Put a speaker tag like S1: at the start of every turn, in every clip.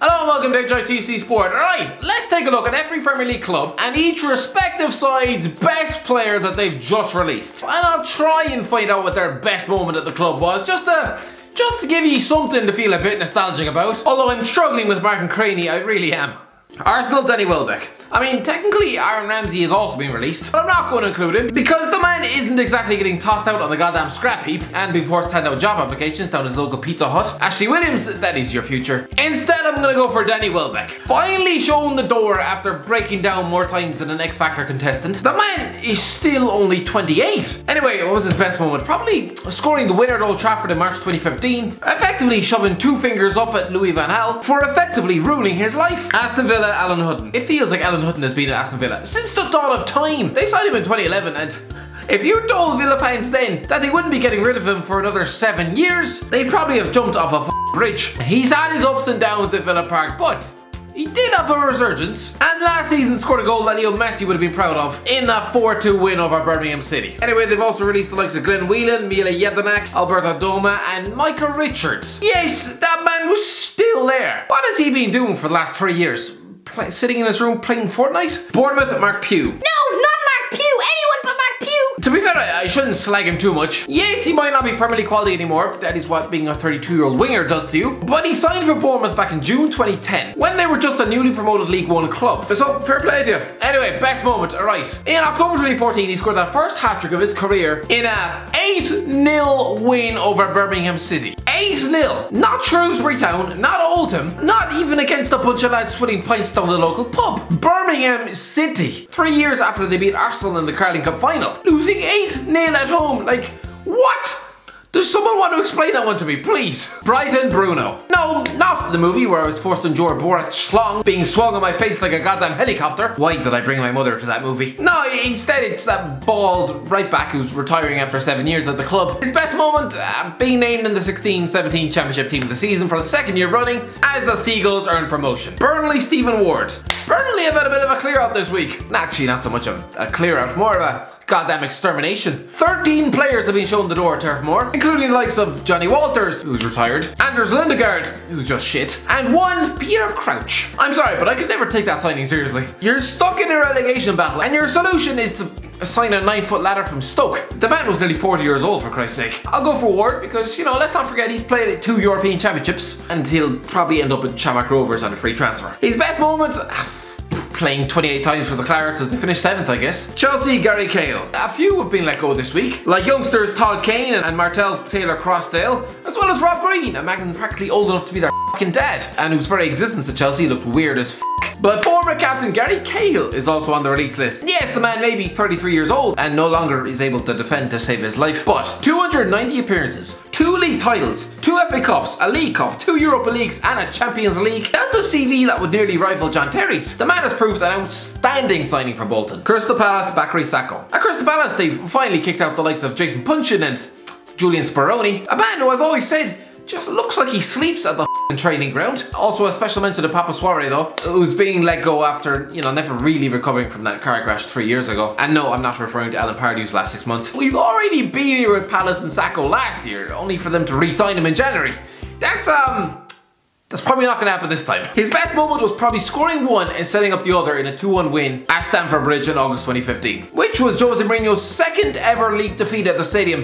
S1: Hello and welcome to HITC Sport. Alright, let's take a look at every Premier League club and each respective side's best player that they've just released. And I'll try and find out what their best moment at the club was, just to just to give you something to feel a bit nostalgic about. Although I'm struggling with Martin Cranie, I really am. Arsenal, Danny Welbeck. I mean, technically Aaron Ramsey has also been released, but I'm not going to include him because the man isn't exactly getting tossed out on the goddamn scrap heap and being forced to hand out job applications down his local Pizza Hut. Ashley Williams, that is your future. Instead, I'm going to go for Danny Welbeck. Finally shown the door after breaking down more times than an X Factor contestant. The man is still only 28. Anyway, what was his best moment? Probably scoring the winner at Old Trafford in March 2015, effectively shoving two fingers up at Louis van Gaal for effectively ruining his life. Aston Villa, Uh, Alan Hutton. It feels like Alan Hutton has been at Aston Villa since the dawn of time. They signed him in 2011 and if you told Villa fans then that they wouldn't be getting rid of him for another seven years, they'd probably have jumped off a bridge. He's had his ups and downs at Villa Park, but he did have a resurgence, and last season scored a goal that Leo Messi would have been proud of in that 4-2 win over Birmingham City. Anyway, they've also released the likes of Glenn Whelan, Mile Jedinak, Albert Adomah, and Michael Richards. Yes, that man was still there. What has he been doing for the last three years? Play, sitting in his room playing Fortnite? Bournemouth, Marc Pugh.
S2: No, not Marc Pugh. Anyone but Marc Pugh.
S1: To be fair, I, I shouldn't slag him too much. Yes, he might not be Premier League quality anymore. That is what being a 32-year-old winger does to you. But he signed for Bournemouth back in June 2010, when they were just a newly promoted League One club. So, fair play to you. Anyway, best moment, alright. In October 2014, he scored that first hat-trick of his career in a 8-0 win over Birmingham City. 8-0. Not Shrewsbury Town, not Oldham, not even against a bunch of lads swilling pints down the local pub. Birmingham City. Three years after they beat Arsenal in the Carling Cup final. Losing 8-0 at home. Like, what? Does someone want to explain that one to me, please? Brighton Bruno. No, not the movie where I was forced to endure Borat's schlong being swung on my face like a goddamn helicopter. Why did I bring my mother to that movie? No, instead it's that bald right back who's retiring after seven years at the club. His best moment, uh, being named in the 16-17 championship team of the season for the second year running as the Seagulls earn promotion. Burnley Stephen Ward. Burnley have had a bit of a clear out this week. Actually, not so much of a clear out, more of a goddamn extermination. 13 players have been shown the door at Turf Moor, including the likes of Johnny Walters, who's retired, Anders Lindegaard, who's just shit, and one Peter Crouch. I'm sorry, but I could never take that signing seriously. You're stuck in a relegation battle, and your solution is to sign a 9 foot ladder from Stoke. The man was nearly 40 years old for Christ's sake. I'll go for Ward because, you know, let's not forget he's played at two European Championships and he'll probably end up at Shamrock Rovers on a free transfer. His best moment, ah, playing 28 times for the Clarets as they finished 7th I guess. Chelsea Gary Cahill. A few have been let go this week, like youngsters Todd Kane and Martell Taylor Crossdale, as well as Rob Green, a man practically old enough to be their fucking dad, and whose very existence at Chelsea looked weird as f but former captain Gary Cahill is also on the release list. Yes, the man may be 33 years old and no longer is able to defend to save his life, but 290 appearances, two league titles, two FA Cups, a League Cup, two Europa Leagues and a Champions League. That's a CV that would nearly rival John Terry's. The man has proved an outstanding signing for Bolton. Crystal Palace, Bakary Sako. At Crystal Palace, they've finally kicked out the likes of Jason Puncheon and Julian Speroni, a man who I've always said just looks like he sleeps at the training ground. Also a special mention to Papa Souaré though, who's being let go after, you know, never really recovering from that car crash three years ago. And no, I'm not referring to Alan Pardew's last six months. We've already been here with Palace and Sako last year, only for them to re-sign him in January. That's, um, that's probably not to happen this time. His best moment was probably scoring one and setting up the other in a 2-1 win at Stamford Bridge in August 2015, which was Jose Mourinho's second ever league defeat at the stadium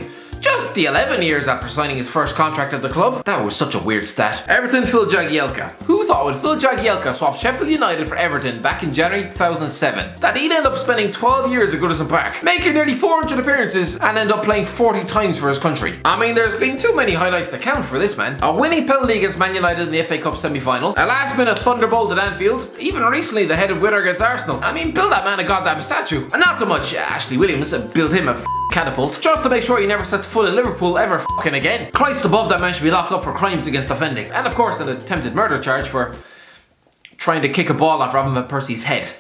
S1: just the 11 years after signing his first contract at the club. That was such a weird stat. Everton Phil Jagielka. Who thought when Phil Jagielka swapped Sheffield United for Everton back in January 2007 that he'd end up spending 12 years at Goodison Park, making nearly 400 appearances and end up playing 40 times for his country. I mean, there's been too many highlights to count for this man. A winning penalty against Man United in the FA Cup semi-final, a last minute thunderbolt at Anfield, even recently the headed winner against Arsenal. I mean, build that man a goddamn statue. And not so much uh, Ashley Williams, uh, build him a catapult, just to make sure he never sets foot in Liverpool ever fucking again. Christ above that man should be locked up for crimes against offending. And of course an attempted murder charge for trying to kick a ball off Robin Van Persie's head.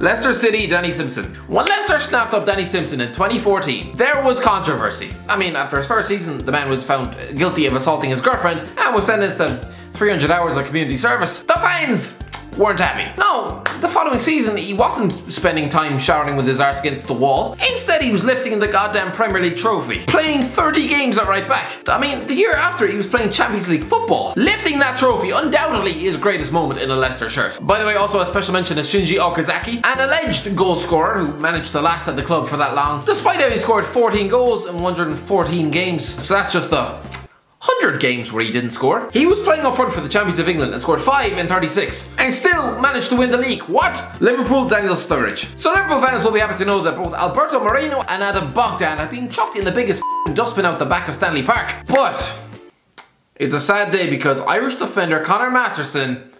S1: Leicester City, Danny Simpson. When Leicester snapped up Danny Simpson in 2014, there was controversy. I mean, after his first season, the man was found guilty of assaulting his girlfriend and was sentenced to 300 hours of community service. The fans weren't happy. No, the following season he wasn't spending time shouting with his arse against the wall. Instead he was lifting the goddamn Premier League trophy, playing 30 games at right back. I mean, the year after he was playing Champions League football. Lifting that trophy undoubtedly his greatest moment in a Leicester shirt. By the way, also a special mention is Shinji Okazaki, an alleged goal scorer who managed to last at the club for that long, despite how he scored 14 goals in 114 games. So that's just the 100 games where he didn't score. He was playing up front for the champions of England and scored 5 in 36 and still managed to win the league. What? Liverpool Daniel Sturridge. So Liverpool fans will be happy to know that both Alberto Moreno and Adam Bogdan have been chucked in the biggest dustbin out the back of Stanley Park. But it's a sad day because Irish defender Conor Masterson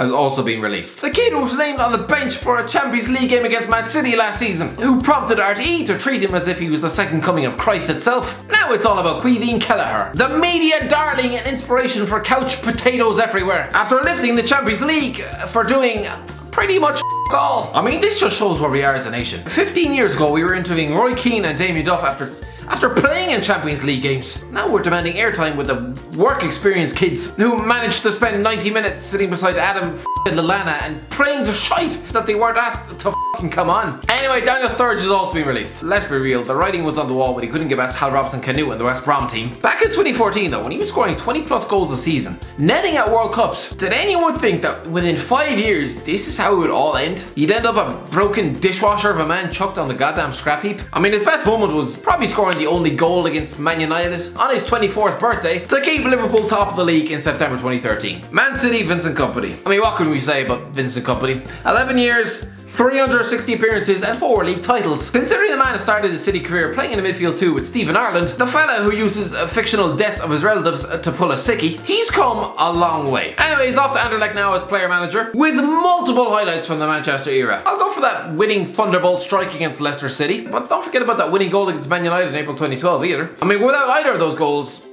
S1: has also been released. The kid was named on the bench for a Champions League game against Man City last season, who prompted RTE to treat him as if he was the second coming of Christ itself. Now it's all about Caoimhín Kelleher, the media darling and inspiration for couch potatoes everywhere, after lifting the Champions League uh, for doing pretty much all. I mean, this just shows where we are as a nation. 15 years ago, we were interviewing Roy Keane and Damien Duff after after playing in Champions League games. Now we're demanding airtime with the work experience kids who managed to spend 90 minutes sitting beside Adam and Lallana and praying to shite that they weren't asked to come on. Anyway, Daniel Sturridge has also been released. Let's be real, the writing was on the wall when he couldn't get past Hal Robson Kanu and the West Brom team. Back in 2014 though, when he was scoring 20 plus goals a season, netting at World Cups, did anyone think that within five years, this is how it would all end? You'd end up a broken dishwasher of a man chucked on the goddamn scrap heap? I mean, his best moment was probably scoring the only goal against Man United on his 24th birthday to keep Liverpool top of the league in September 2013. Man City, Vincent Kompany. I mean, what can we say about Vincent Kompany? 11 years, 360 appearances and 4 league titles. Considering the man has started his City career playing in the midfield too with Stephen Ireland, the fella who uses uh, fictional deaths of his relatives uh, to pull a sickie, he's come a long way. Anyway, he's off to Anderlecht now as player manager with multiple highlights from the Manchester era. I'll go for that winning Thunderbolt strike against Leicester City, but don't forget about that winning goal against Man United in April 2012 either. I mean, without either of those goals,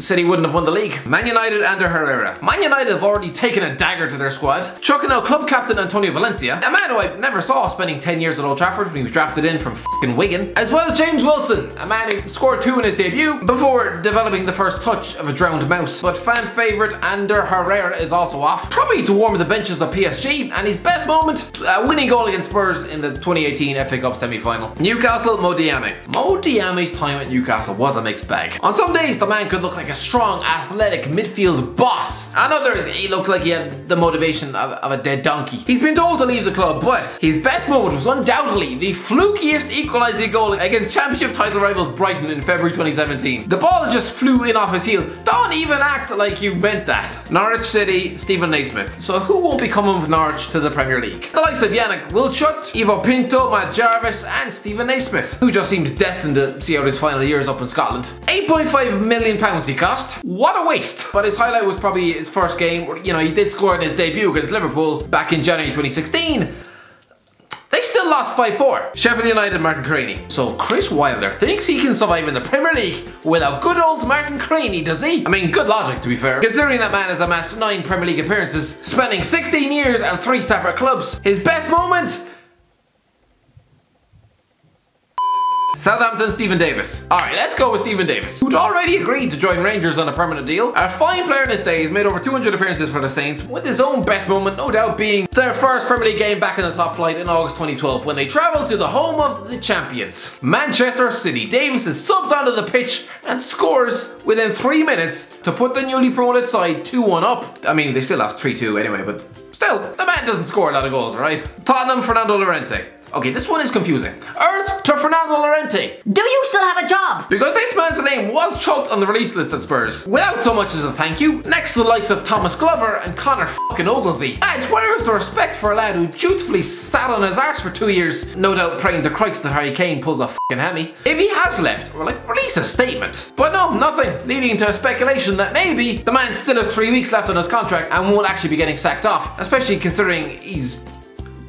S1: City wouldn't have won the league. Man United Ander Herrera. Man United have already taken a dagger to their squad, chucking out club captain Antonio Valencia, a man who I never saw spending 10 years at Old Trafford when he was drafted in from f***ing Wigan, as well as James Wilson, a man who scored two in his debut before developing the first touch of a drowned mouse. But fan favourite Ander Herrera is also off, probably to warm the benches of PSG, and his best moment, a winning goal against Spurs in the 2018 FA Cup semi-final. Newcastle, Mo Diame. Mo Diame's time at Newcastle was a mixed bag. On some days, the man could look like a strong, athletic midfield boss. On others, he looked like he had the motivation of, of, a dead donkey. He's been told to leave the club, but his best moment was undoubtedly the flukiest equalising goal against championship title rivals Brighton in February 2017. The ball just flew in off his heel. Don't even act like you meant that. Norwich City, Steven Naismith. So who won't be coming with Norwich to the Premier League? The likes of Yannick Wildschut, Ivo Pinto, Matt Jarvis, and Steven Naismith, who just seems destined to see out his final years up in Scotland. 8.5 million pounds he What a waste! But his highlight was probably his first game. You know, he did score in his debut against Liverpool back in January 2016. They still lost 5-4. Sheffield United, Martin Cranie. So Chris Wilder thinks he can survive in the Premier League without good old Martin Cranie, does he? I mean, good logic to be fair. Considering that man has amassed 9 Premier League appearances, spending 16 years at 3 separate clubs. His best moment? Southampton, Steven Davis. Alright, let's go with Steven Davis, who'd already agreed to join Rangers on a permanent deal. A fine player in his day, he's made over 200 appearances for the Saints, with his own best moment no doubt being their first Premier League game back in the top flight in August 2012 when they travelled to the home of the champions, Manchester City. Davis is subbed onto the pitch and scores within 3 minutes to put the newly promoted side 2-1 up. I mean, they still lost 3-2 anyway, but still, the man doesn't score a lot of goals, right? Tottenham, Fernando Llorente. Okay, this one is confusing. Earth to Fernando Llorente.
S2: Do you still have a job?
S1: Because this man's name was chucked on the release list at Spurs, without so much as a thank you, next to the likes of Thomas Glover and Connor fucking Ogilvie. And where is the respect for a lad who dutifully sat on his arse for two years, no doubt praying to Christ that Harry Kane pulls a fucking hammy? If he has left, or like, release a statement. But no, nothing, leading to a speculation that maybe the man still has three weeks left on his contract and won't actually be getting sacked off, especially considering he's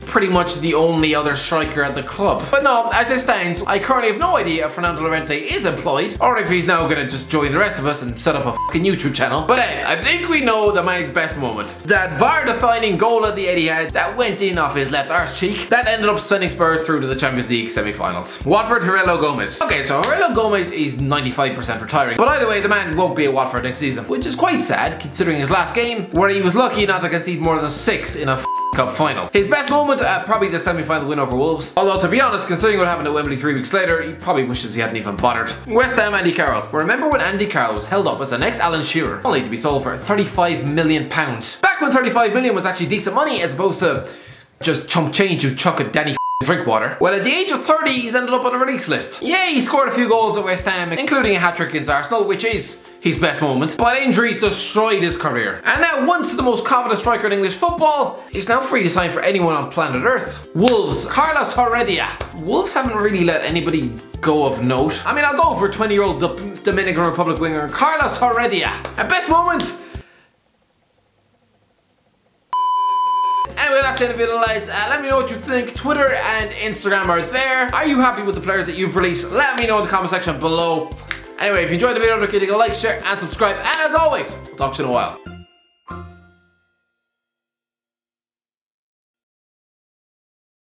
S1: pretty much the only other striker at the club. But no, as it stands, I currently have no idea if Fernando Llorente is employed or if he's now gonna just join the rest of us and set up a fucking YouTube channel. But hey, I think we know the man's best moment. That VAR-defining goal at the Etihad that went in off his left arse cheek that ended up sending Spurs through to the Champions League semi-finals. Watford Heurelho Gomes. Okay, so Heurelho Gomes is 95% retiring. But either way, the man won't be at Watford next season, which is quite sad considering his last game where he was lucky not to concede more than six in a Cup final. His best moment, uh, probably the semi-final win over Wolves. Although to be honest, considering what happened at Wembley three weeks later, he probably wishes he hadn't even bothered. West Ham Andy Carroll. Remember when Andy Carroll was held up as the next Alan Shearer, only to be sold for 35 million pounds. Back when 35 million was actually decent money as opposed to just chump change you chuck at Danny Drinkwater. Well, at the age of 30, he's ended up on the release list. Yeah, he scored a few goals at West Ham, including a hat-trick against Arsenal, which is his best moment. But injuries destroyed his career. And now, once the most confident striker in English football, he's now free to sign for anyone on planet Earth. Wolves, Carlos Heredia. Wolves haven't really let anybody go of note. I mean, I'll go for 20-year-old Dominican Republic winger Carlos Heredia. At best moment, Anyway, that's the end of the lads. Uh, let me know what you think. Twitter and Instagram are there. Are you happy with the players that you've released? Let me know in the comment section below. Anyway, if you enjoyed the video, don't forget to like, share, and subscribe. And as always, I'll talk to you in a while.